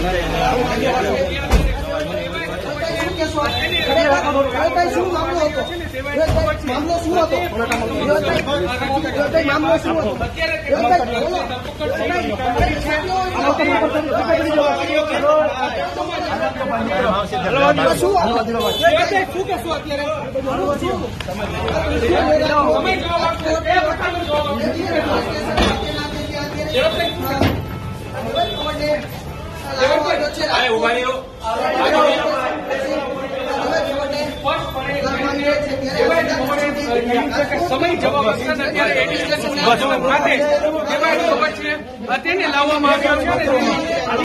શું શું મામલો શું હતો સમય જવાબ અત્યારે ને ત્યારે એડિશનલ માટે. એમાં એનો અવાજ છે. તેને લાવવામાં આવ્યો છે